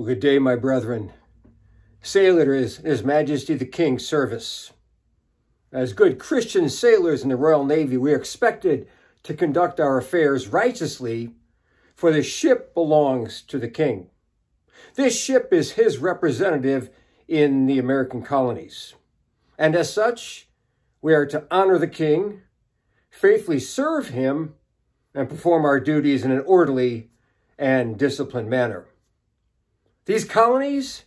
Well, good day, my brethren. Sailors in His Majesty the King's service. As good Christian sailors in the Royal Navy, we are expected to conduct our affairs righteously, for the ship belongs to the King. This ship is his representative in the American colonies. And as such, we are to honor the King, faithfully serve him, and perform our duties in an orderly and disciplined manner. These colonies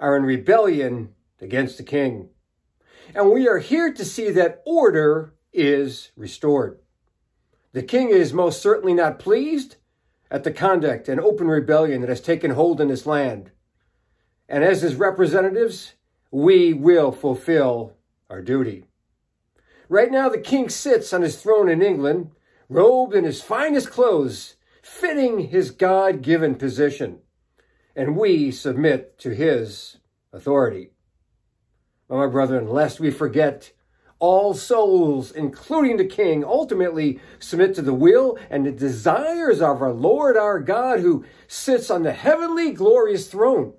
are in rebellion against the King. And we are here to see that order is restored. The king is most certainly not pleased at the conduct and open rebellion that has taken hold in this land. And as his representatives, we will fulfill our duty. Right now, the king sits on his throne in England, robed in his finest clothes, fitting his God given position. And we submit to his authority. my brethren, lest we forget, all souls, including the king, ultimately submit to the will and the desires of our Lord our God, who sits on the heavenly glorious throne.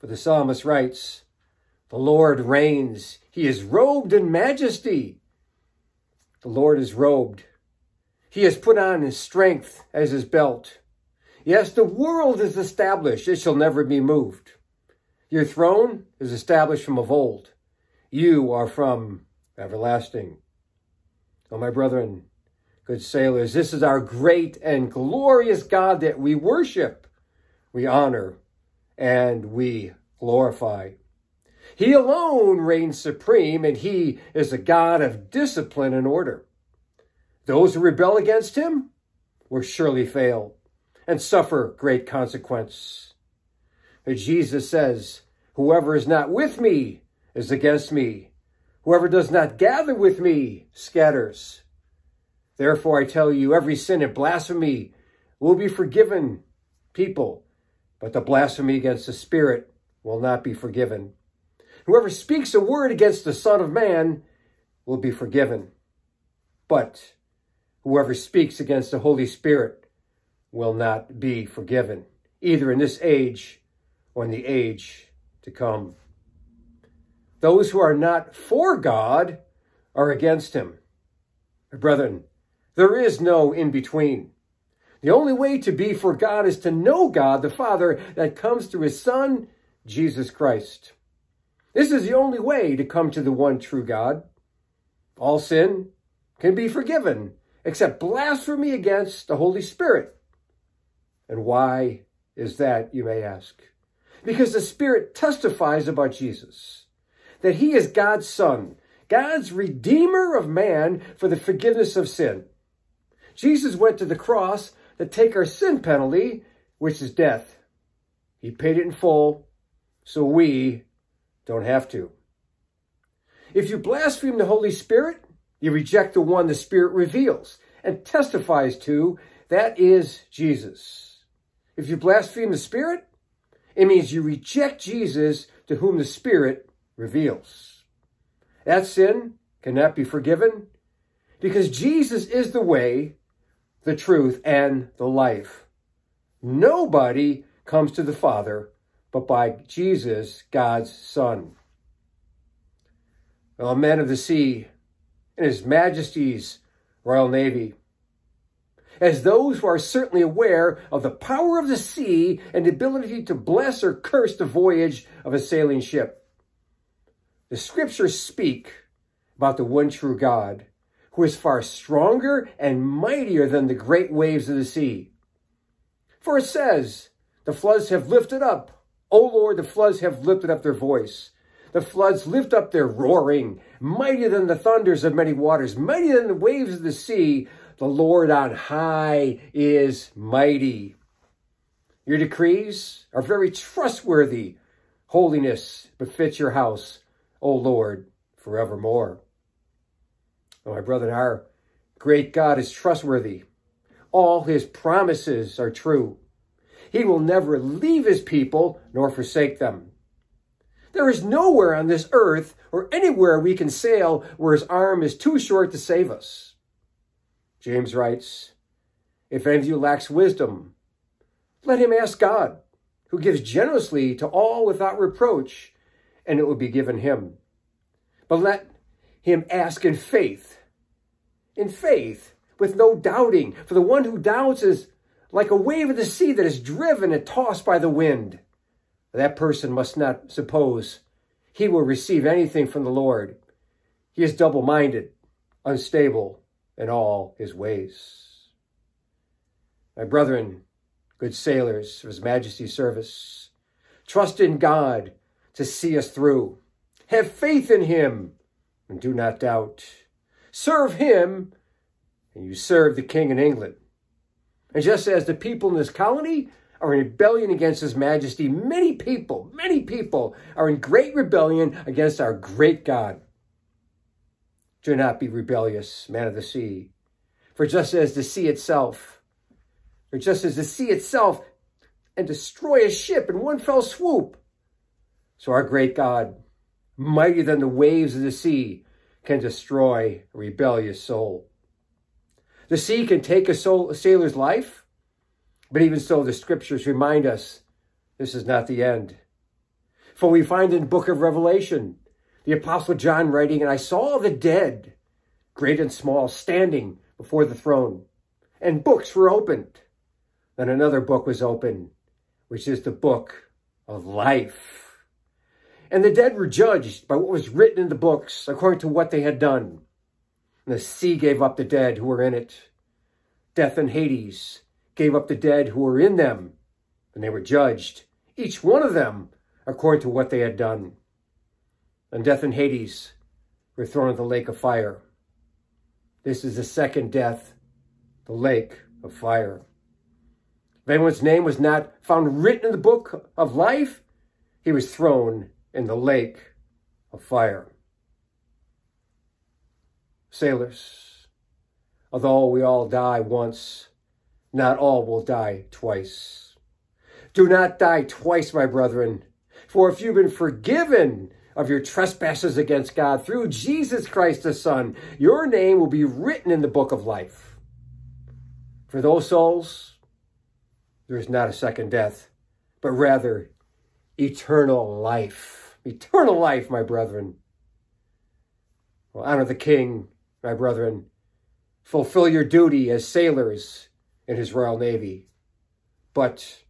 For the psalmist writes, The Lord reigns. He is robed in majesty. The Lord is robed. He has put on his strength as his belt. Yes, the world is established. It shall never be moved. Your throne is established from of old. You are from everlasting. Oh, my brethren, good sailors, this is our great and glorious God that we worship, we honor, and we glorify. He alone reigns supreme, and he is a God of discipline and order. Those who rebel against him will surely fail and suffer great consequence. Jesus says, Whoever is not with me is against me. Whoever does not gather with me scatters. Therefore, I tell you, every sin and blasphemy will be forgiven people, but the blasphemy against the Spirit will not be forgiven. Whoever speaks a word against the Son of Man will be forgiven. But whoever speaks against the Holy Spirit will not be forgiven, either in this age or in the age to come. Those who are not for God are against him. Brethren, there is no in between. The only way to be for God is to know God the Father that comes through his Son, Jesus Christ. This is the only way to come to the one true God. All sin can be forgiven except blasphemy against the Holy Spirit. And why is that, you may ask? Because the Spirit testifies about Jesus, that he is God's Son, God's Redeemer of man for the forgiveness of sin. Jesus went to the cross to take our sin penalty, which is death. He paid it in full, so we don't have to. If you blaspheme the Holy Spirit, you reject the one the Spirit reveals and testifies to, that is Jesus. If you blaspheme the Spirit, it means you reject Jesus to whom the Spirit reveals. That sin cannot be forgiven because Jesus is the way, the truth, and the life. Nobody comes to the Father but by Jesus, God's Son. Well, a man of the sea, in His Majesty's Royal Navy, as those who are certainly aware of the power of the sea and the ability to bless or curse the voyage of a sailing ship. The scriptures speak about the one true God, who is far stronger and mightier than the great waves of the sea. For it says, the floods have lifted up. O Lord, the floods have lifted up their voice. The floods lift up their roaring, mightier than the thunders of many waters, mightier than the waves of the sea. The Lord on high is mighty. Your decrees are very trustworthy. Holiness befits your house, O Lord, forevermore. Oh, my brother, our great God is trustworthy. All his promises are true. He will never leave his people nor forsake them. There is nowhere on this earth or anywhere we can sail where his arm is too short to save us. James writes, If any of you lacks wisdom, let him ask God, who gives generously to all without reproach, and it will be given him. But let him ask in faith, in faith, with no doubting. For the one who doubts is like a wave of the sea that is driven and tossed by the wind. That person must not suppose he will receive anything from the Lord. He is double minded, unstable in all his ways. My brethren, good sailors of His Majesty's service, trust in God to see us through. Have faith in Him and do not doubt. Serve Him and you serve the King in England. And just as the people in this colony are in rebellion against His Majesty, many people, many people are in great rebellion against our great God. Do not be rebellious, man of the sea. For just as the sea itself, or just as the sea itself, and destroy a ship in one fell swoop, so our great God, mightier than the waves of the sea, can destroy a rebellious soul. The sea can take a, soul, a sailor's life, but even so, the scriptures remind us this is not the end. For we find in book of Revelation the Apostle John writing, And I saw the dead, great and small, standing before the throne, and books were opened. Then another book was opened, which is the book of life. And the dead were judged by what was written in the books according to what they had done. And the sea gave up the dead who were in it. Death and Hades gave up the dead who were in them, and they were judged, each one of them according to what they had done and death and Hades were thrown into the lake of fire. This is the second death, the lake of fire. If anyone's name was not found written in the book of life, he was thrown in the lake of fire. Sailors, although we all die once, not all will die twice. Do not die twice, my brethren, for if you've been forgiven of your trespasses against God through Jesus Christ the Son, your name will be written in the book of life. For those souls, there is not a second death, but rather eternal life. Eternal life, my brethren. Well, honor the King, my brethren. Fulfill your duty as sailors in his Royal Navy. But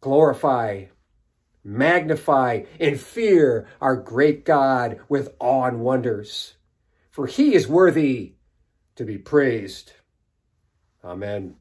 glorify magnify and fear our great God with awe and wonders, for he is worthy to be praised. Amen.